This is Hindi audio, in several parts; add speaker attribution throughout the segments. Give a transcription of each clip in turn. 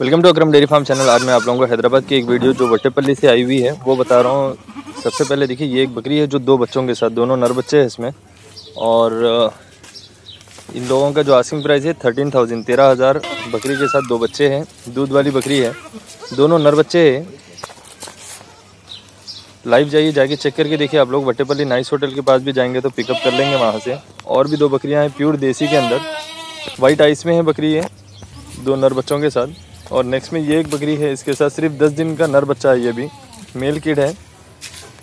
Speaker 1: Welcome to Akram dairy farm channel आज मैं आप लोगों को हैदराबाद की एक वीडियो जो वटेपल्ली से आई हुई है, वो बता रहा हूँ। सबसे पहले देखिए, ये एक बकरी है जो दो बच्चों के साथ, दोनों नर बच्चे हैं इसमें। और इन लोगों का जो आसिंग प्राइस है थर्टीन थाउज़ेंड तेरह हज़ार। बकरी के साथ दो बच्चे हैं, दूध वाली बकरी है। दोनों नर बच्चे हैं। लाइव जाइए, जाके चेक करके देखिए। आप लोग वटेपल्ली नाइस होटल के पास भी जाएँगे तो पिकअप कर लेंगे वहाँ से। और भी दो बकरियाँ हैं प्योर देसी के अंदर। वाइट आइस में है बकरी है दो नर बच्चों के साथ। और नेक्स्ट में ये एक बकरी है, इसके साथ सिर्फ़ दस दिन का नर बच्चा है ये भी। मेल किड है।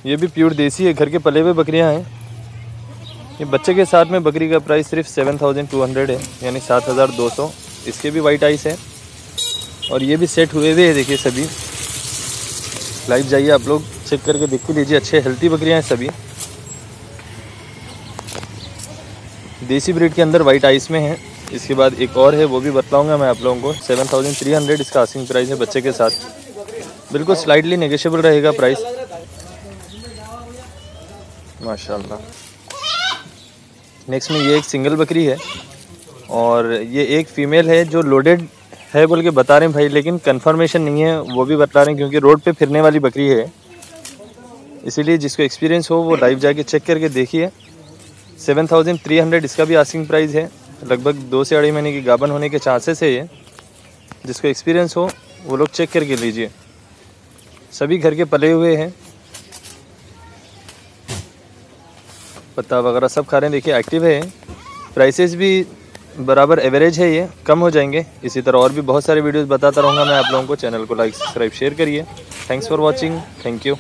Speaker 1: ये भी प्योर देसी है, घर के पले हुए बकरियाँ हैं। ये बच्चे के साथ में बकरी का प्राइस सिर्फ़ सेवन थाउज़ेंड टू हंड्रेड है, यानी सात हज़ार दो सौ। इसके भी वाइट आइस है। और ये भी सेट हुए हुए है, देखिए सभी। लाइव जाइए आप लोग चेक करके देख लीजिए, अच्छे हेल्थी बकरियाँ हैं सभी। देसी ब्रीड के अंदर वाइट आइस में है। इसके बाद एक और है, वो भी बतलाऊँगा मैं आप लोगों को। सेवन थाउज़ेंड थ्री हंड्रेड इसका आसिंग प्राइस है बच्चे के साथ। बिल्कुल स्लाइडली नेगोशियबल रहेगा प्राइस माशाल्लाह। नेक्स्ट में ये एक सिंगल बकरी है और ये एक फ़ीमेल है जो लोडेड है बोल के बता रहे हैं भाई, लेकिन कंफर्मेशन नहीं है, वो भी बता रहे हैं क्योंकि रोड पे फिरने वाली बकरी है। इसीलिए जिसको एक्सपीरियंस हो, वो लाइव जाके चेक करके देखिए। सेवन थाउज़ेंड थ्री हंड्रेड इसका भी आसिंग प्राइस है। लगभग दो से अढ़ाई महीने की गाबन होने के चांसेस है ये, जिसको एक्सपीरियंस हो, वो लोग चेक करके लीजिए। सभी घर के पले हुए हैं। पत्ता वगैरह सब खा रहे हैं, देखिए एक्टिव है। प्राइसेस भी बराबर एवरेज है ये, कम हो जाएँगे। इसी तरह और भी बहुत सारे वीडियोस बताता रहूँगा मैं आप लोगों को। चैनल को लाइक सब्सक्राइब शेयर करिए। Thanks for watching thank you